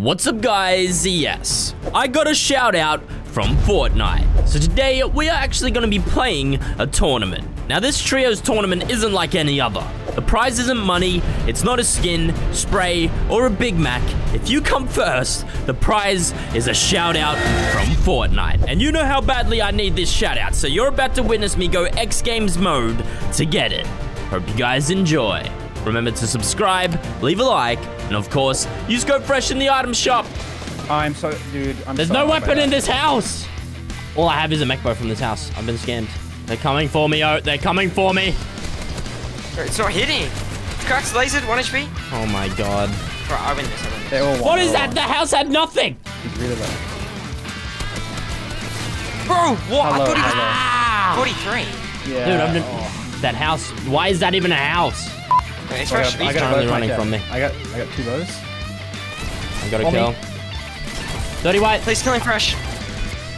What's up guys? Yes, I got a shout out from Fortnite. So today we are actually going to be playing a tournament. Now this trios tournament isn't like any other. The prize isn't money, it's not a skin, spray, or a Big Mac. If you come first, the prize is a shout out from Fortnite. And you know how badly I need this shout out, so you're about to witness me go X Games mode to get it. Hope you guys enjoy. Remember to subscribe, leave a like, and of course, use Go Fresh in the item shop. I'm so, dude. I'm There's so no weapon in this house. All I have is a mech bow from this house. I've been scammed. They're coming for me, oh, they're coming for me. It's not hitting. Cracks lasered, 1 HP. Oh my god. Right, I win this, I win this. They're all one, What is they're that? The house had nothing. one. He's really low. Bro, what? I thought he was hello. 43. Yeah. Dude, I'm just, oh. that house. Why is that even a house? Okay, it's I got, I got currently a bow running right from me. I got, I got two bows. I got a On me. kill. 30 white. Please kill him fresh.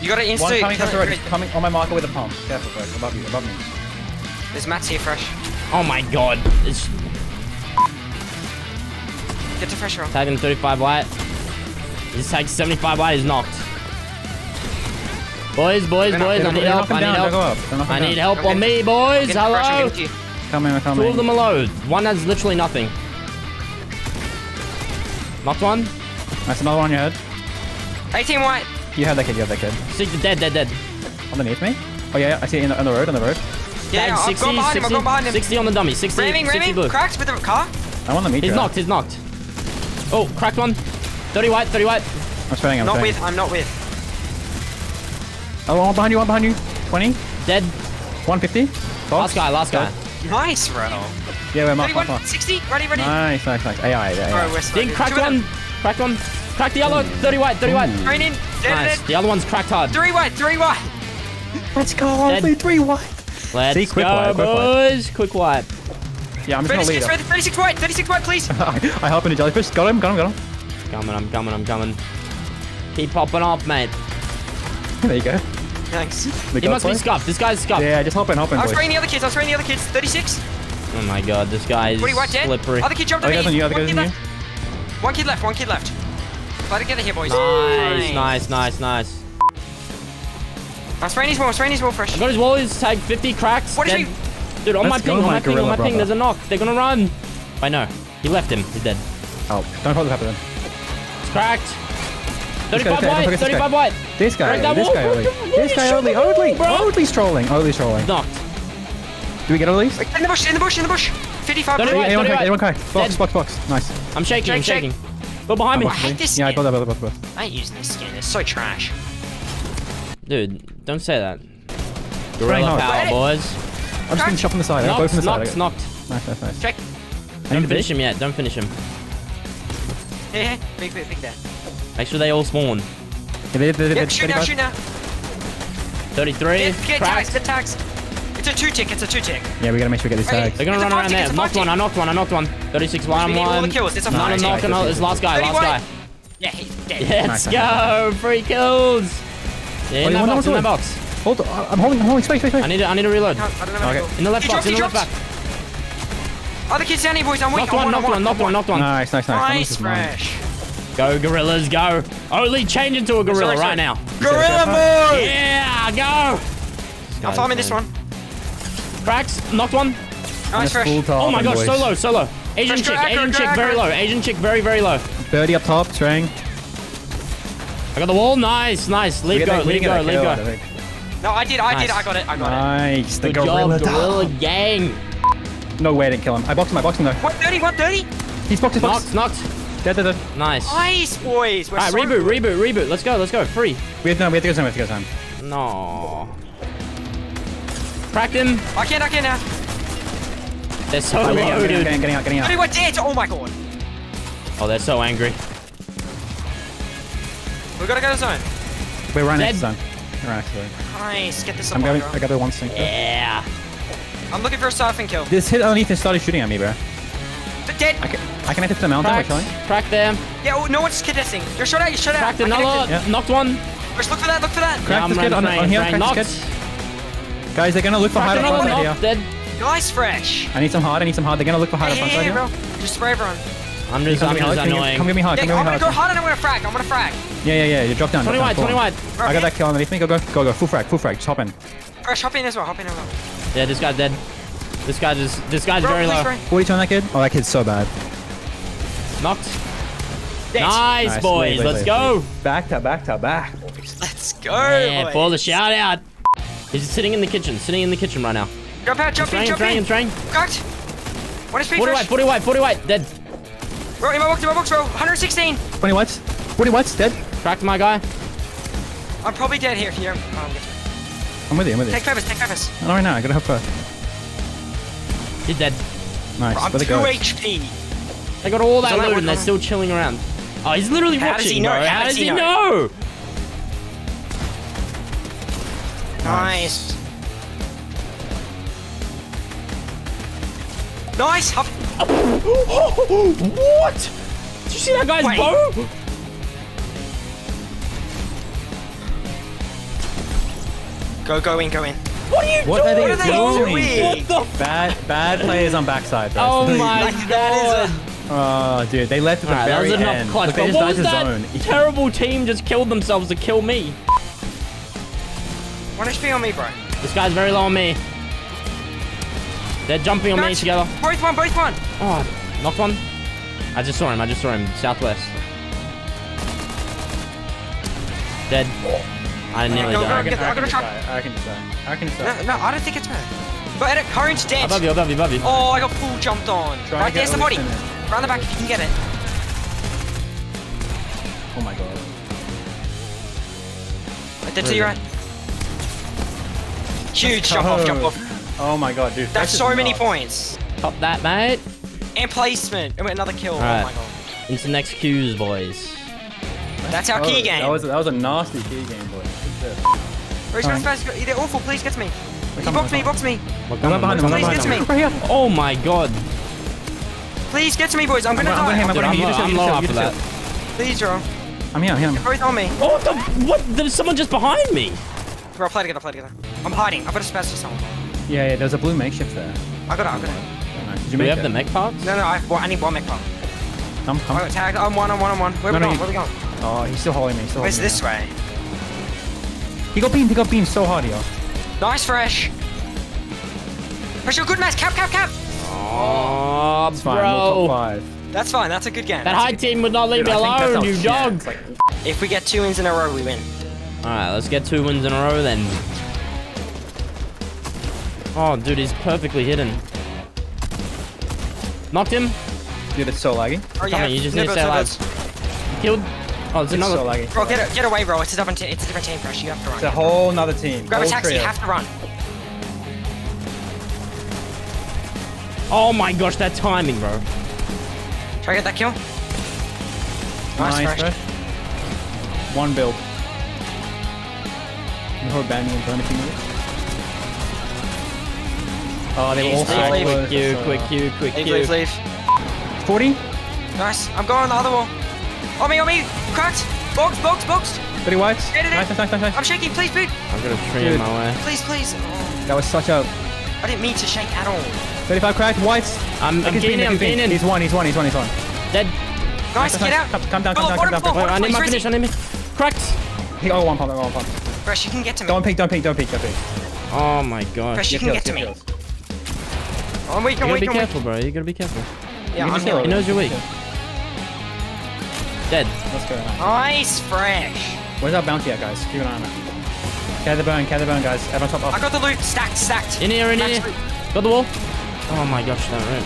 You gotta One coming kill across the road. coming on my marker with a pump. Careful, folks. Above you, above me. There's Mats here fresh. Oh my god. It's Get to fresh roll. tagging 35 white. He's tagged 75 white. He's knocked. Boys, boys, boys. I need help. I need down. Don't go help. up. They're knocking I need help on me, boys. Get to Hello. Get to. Coming, we're coming. Two of them are low. One has literally nothing. Knocked one. That's another one on your head. 18 white. You have that kid, you have that kid. Six, dead, dead, dead. Underneath me. Oh, yeah, yeah. I see it in the, on the road, on the road. Yeah, Tagged I've 60, gone behind him, I've 60, gone behind him. 60 on the dummy. 60, Ramming, 60 ramming. blue. Cracks with the car. I want to meet He's you. knocked, he's knocked. Oh, cracked one. 30 white, 30 white. I'm spraying, I'm Not spraying. with, I'm not with. Oh, one behind you, one behind you. 20, Dead. 150. Last guy, last guy. Nice, bro. Yeah, we're mark, mark, 31, mark. 60. Ready, ready. Nice, nice, nice. AI, yeah, Bro, yeah. we're Ding, cracked Two one. them. Cracked one. Cracked the yellow. 30 white, 30 white. Rain in. Dead, Nice. dead. The other one's cracked hard. Three white, three white. Let's go. Dead. Only three white. Let's See, quick go, wipe, quick wipe. boys. Quick wipe. Yeah, I'm just gonna lead 36, 36 white, 36 white, please. I hop in the jellyfish. Got him, got him, got him. Coming, I'm coming, I'm coming. Keep popping off, mate. There you go. Thanks. The He must be scuffed. This guy's scuffed. Yeah, just hop in, hop in, I was boys. spraying the other kids, I was spraying the other kids. 36. Oh my god, this guy is 40 white slippery. Other kid jumped Other on guys on me. you, other One kid on left. One kid left, one kid left. Let it get here, boys. Nice, nice, nice, nice. I'm spraying his wall, I'm spraying his wall fresh. Got his wall. He's tagged 50 cracks. What is dead. he? Dude, on Let's my ping, on my my ping, on gorilla my ping. There's a knock. They're gonna run. I know. He left him. He's dead. Oh, don't hold the pepper then. It's cracked. This 35 okay, white. this 35 guy. white. This guy, Break that this guy break only. This guy Shut only. the Only, bro. trolling. Only's trolling. Knocked. Do we get a release? In the bush, in the bush, in the bush. 55 Don't blue. do it. Anyone Thirty crack, anyone crack. Box, Dead. box, box. Nice. I'm shaking. I'm Shake, shaking. Go behind me. I hate this Yeah, I skin. got that. I ain't using this skin, it's so trash. Dude, don't say that. Spraying Gorilla hard. power, Ready? boys. I'm just gonna shop on the side. I'll both Knocked, on the side. knocked, knocked. Nice, nice, nice. Check. Don't finish him yet. Don't finish him. Yeah, yeah, big, big, big there. Make sure they all spawn. They- shoot now, shoot now. 33. Get, get tags, get tags. It's a two tick, it's a two tick. Yeah, we gotta make sure we get these Ready? tags. They're gonna It's run around tick, there. Knocked one. I knocked one. I knocked one. 36 one We need all one. the kills, it's a five a tick. knock. and It's last guy. Thirty Last guy. Yeah, he's dead. Let's Nice. go. Free kills. Yeah, Oh, in you that box. In that that box. Hold on. I'm holding, I'm holding space, space, space. I need to. I need to reload. I don't know Okay. In the left He box. drops, In the he left back. drops. Other kids down here, boys. I'm weak. Knocked I'm one. one, Knocked one. Knocked one. Knocked one. Nice, nice, nice. Nice, This is mine. fresh. Go gorillas. Go. Only change into a gorilla Sorry, sorry. right now. Gorilla mode! Yeah. Go. I'm farming this one. Cracks. Knocked one. Nice, fresh. Full top, Oh my gosh. boys. Solo. Solo. Asian Fresh, chick. go, Asian go, chick. Very low. Asian chick. Very very low. Birdie up top, string. I got the wall. Nice. Nice. Leave go. Leave go. Leave go. No, I did, I did, I got it, I got it. Nice. The Good job, gorilla. gorilla gang. No way I didn't kill him. I boxed him, I boxed him though. 130, 130. He's boxed, he's boxed. Knocked. Knocked. Dead, dead, dead. Nice. Nice, boys. We're Alright, so reboot, good. reboot, reboot. Let's go, let's go. Free. We have, no, we have to go time, we have to go time. No. Cracked him. I can't, I can't now. They're so I'm low, getting, dude. getting, getting out, getting out. 31 dead. Oh my god. Oh, they're so angry. We gotta go to zone. We're right next to zone. We're right next to zone. Nice, get this I'm up. going. I got the one sink. Yeah. I'm looking for a surfing kill. This hit underneath and started shooting at me, bro. The dead. I, can, I connected to the mountain, we're Cracked. killing. Cracked them. Yeah, oh, no one's contesting. You're shot out, you're shot out. Cracked I another. Yeah. Knocked one. First, look for that, look for that. Cracked Yeah, I'm this kid on, running, on here, running. cracked this kid. Guys, they're gonna look for Cracked hide up one. front here. Dead. Nice, fresh. I need some hard, I need some hard. They're gonna look for hard Hey, up hey, front hey, side bro. here. Just spray everyone. I'm just, Come I'm give me hard. just Come give- Come give me hard. I'm gonna go hard. hard and I'm gonna frag. I'm gonna frag. Yeah, yeah, yeah. You drop down. 20 drop wide, 20 wide. I got that kill underneath me. Go, go, go, go. Full frag, full frag, full frag. Just hop in. Fresh, hop in as well. Hop in as well. Yeah, this guy's dead. This guy just, this guy's Bro, very please, low. bro. 42 on that kid. Oh, that kid's so bad. Knocked. Dead. Nice, Nice, boys. leave, leave, Let's leave, go. Back to back to back, boys. Let's go. Yeah, boys. for the shout out. He's sitting in the kitchen, sitting in the kitchen right now. Jump out, jump in, Train, jump train, in. train. Cracked. One HP 40 white, 40 white, 40 white. Dead. Bro, in my box, in my box, bro. 116. 20 watts. 40 watts. Dead. Cracked my guy. I'm probably dead here. Here. Oh, I'm. I'm with you. I'm with you. Take feathers, take feathers. I know right now. I gotta hope for. He's dead. Nice. I'm Where 2 they go? HP. They got all that loot and they're still chilling around. Oh, he's literally How watching, does he know? bro. How does he he know? know? Nice. Nice. Hop. what? Did you see that guy's Wait. bow? Go, go in, go in. What are you What are doing? they What are they doing? doing? What the? Bad, bad players on backside, bro. Oh It's my Like, that is god. Oh, dude, they left at the Alright, that very was end. clutch. Look, they But just what was that zone. terrible team just killed themselves to kill me? One HP on me, bro. This guy's very low on me. They're jumping on me together. Both one, both one. Oh, knocked one. I just saw him. I just saw him. Southwest. Dead. I nearly Go, go, died. get the- I gotta try- I can decide. I can No, decide. no, I don't think it's bad. But Edit, current's dead. Above you, above you, above you. Oh, I got full jumped on. Try to right, there's the body. least Round the back if you can get it. Oh my god. Right there to your right. Huge jump off, jump off. Oh my god, dude. That's just so many nuts. points. Top that, mate. And placement. And another kill. Oh Alright. Oh my god. Into the next queues, boys. That's our Oh, key game. That was that was a nasty key game, boy. Good shit. Where's Alright. fast? They're awful. Please get to me. He boxed we're me, boxed me. We're I'm coming, behind him. we're I'm right Please get to me. Right here. Oh my god. Please get to me, boys. I'm gonna I'm die. gonna hit him. I'm Dude, gonna I'm hit him. You I'm low after that. Please, Joe. I'm here. I'm here. Both on me. Oh, what the? What? There's someone just behind me. Bro, play together, play together. I'm hiding. I've got a spaz for someone. Yeah, yeah. There's a blue makeshift there. I got it, I got it. Nice. Did you Do we make have it? the mech parts? No, no, I, well, I need one mech pump. Come, come. I got tagged. I'm one, I'm one, I'm one. Where No, we no, going? you- Where we going? Oh, he's still holding me. Still Where's holding me this now. way? He got beamed. He got beamed so hard, yo. Nice, fresh. Fresh, you're good, Matt. Cap, cap, cap. Oh, It's fine. We'll top bro. five. That's fine. That's a good game. That high good- team would not leave Dude, me I think that's alone, you chance. dog. Like, If we get two wins in a row, we win. Alright, let's get two wins in a row then. Oh, dude, he's perfectly hidden. Knocked him. dude, it's so laggy. Oh, Come on, you just need to no stay votes, no alive. Killed. Oh, it's It's another. so laggy. Bro, get, get away, bro. It's a different, te- it's a different team, Fresh. You have to run. It's a whole nother team. Grab a Whole taxi. You have to run. Oh my gosh, that timing, bro. Try to get that kill. Nice, Nice, fresh. fresh. One build. You hold banding and burn if you need. Oh, they were all Leave, so leave, close. Quick Q, quick Q, quick Leave, Q. leave, leave. 40? Nice. I'm going on the other wall. On me, on me. Cracked. Box, box, box. 30 whites? Get it in. Nice, nice, nice, nice, I'm shaking. Please, boot. I'm gonna tree Dude. in my way. Please, please. Oh, That was such a... I didn't mean to shake at all. 35 cracked, whites. I'm, I'm Like, he's getting I'm he's beamed. He's one, he's one, he's one, he's one. Dead. Nice, Nice, get nice. out. Come- come down, Go, come down, bottom come down, floor, Wait, I need my floor, finish, I Rizzy. need me. Cracked. He, oh, one pump, one pump. Fresh, you can get to me. Don't peek, don't peek, don't peek, don't peek. Oh my gosh. Fresh, you can get to me. I'm weak, I'm weak, gotta weak, be I'm weak. careful, bro. You gotta be careful. Yeah, I'm can. He knows you're weak. Dead. Let's go. Nice, fresh. Where's our bounty at, guys? Keep an eye on it. Gather burn, gather burn, guys. Everyone top I got the loot stacked, stacked. In here, in Max here. loot. Got the wall. Oh my gosh, that room.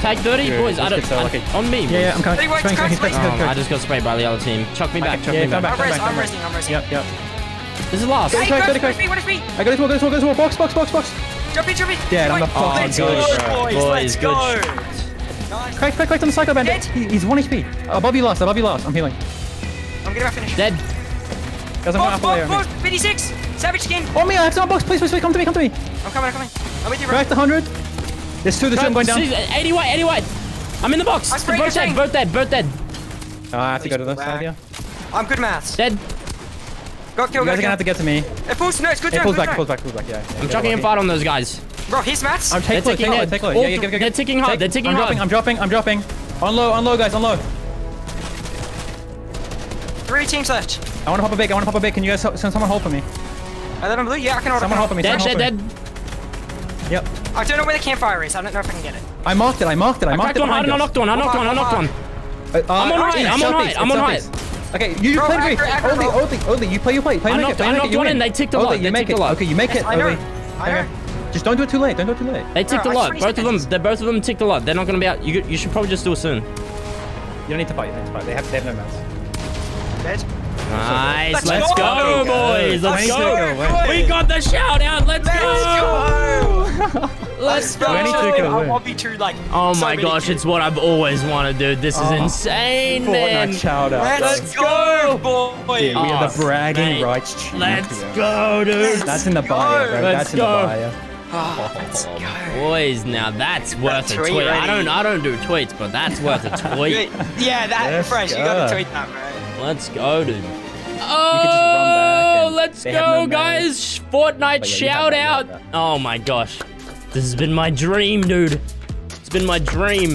Tag 30, Dude, boys. I don't. get so I- lucky. on me. Yeah, yeah, I'm coming. Three whites, Swing, swing, guys, swing, Um. I just got sprayed by the other team. Chuck me back, chuck Yeah, me come back. back, I'm come I'm come resting, back. I'm resting. Yep, yep. This is last. Hey, Hey, crack, go, crack, what crack. what is me? I got this wall, got this wall, got this wall. Box, box, box, box. Jump in, jump. Dead, I'm Wait. the fucking Let's good, go, boys, Boys, let's good go. shit. Nice. Crack, crack, crack on the psycho bandit. Dead. He, he's 1 HP. Above you last, above you last. I'm healing. I'm getting my finish. Dead. Guys, I'm going Box, up layer. box, box, 56. Savage skin. On me, I have some box. Please, please, please, come to me, come to me. I'm coming, I'm coming. I'm with you, bro. Cracked 100. There's two, there's two, I'm going down. 80 white, 80 white. I'm in the box. I sprayed, Both dead, both dead, both dead. Oh, I have to go to this Please, side here. I'm good maths. Dead. Go kill, You go guys are gonna kill. have to get to me. It pulls, no, it's good It turn, pulls good back, turn. pulls back, pulls back. Yeah. yeah I'm chucking a lucky. fight on those guys. Bro, he's mats. I'm They're take low, taking take low, take low. Yeah, yeah, th- give, give, they're give. ticking hard, Take- they're ticking I'm hard. dropping, I'm dropping, I'm dropping. On low, on low, guys, on low. Three teams left. I want to pop a big. I want to pop a big. Can you guys help, send someone hold for me? I let them blue. Yeah, I can hold Someone hold for me. Dead, someone dead, dead. Yep. I don't know where the campfire is. I don't know if I can get it. I marked it. I marked it. I, I marked cracked it. one. I knocked one. I knocked one. I knocked one. Uh, I'm on uh, height, I'm on southeast, height, I'm on southeast. Okay, you, you Bro, play me. accurate, accurate, Odie. Odie, Odie, you play, you play, play, I make knocked- it, I play, make knocked it, you one win. in, they ticked a Odie, lot, you they make it. a lot. Okay, you make Yes, it. I know. Odie. I know. Okay. Just don't do it too late. Don't do it too late. They ticked Bro, a I lot. Both of them. They're both of them ticked a lot. They're not gonna be out. You, you should probably just do it soon. You don't need to fight. You don't need to fight. They have, they have no mounts. Dead. Nice. Let's Let's go. go, boys. Let's Twenty to go. go. We got the shout out. Let's Let's go. go. Let's go. 22 I win. want me to like. Oh so my gosh, kills. it's what I've always wanted, dude. This is Oh. insane, man. Shout out. Let's, Let's go, boy. Dude, we are Oh, the bragging mate. rights Let's go, dude. That's in the bio, bro. Let's That's in the bio. Oh, let's go. Boys, now that's worth a tweet tweet. I don't, I don't do tweets, but that's worth a tweet. Yeah, that Let's fresh. You gotta tweet that, bro. Let's go, dude. Oh, run let's go, no guys! Fortnite But yeah, shout out. you have that. Oh my gosh, this has been my dream, dude. It's been my dream.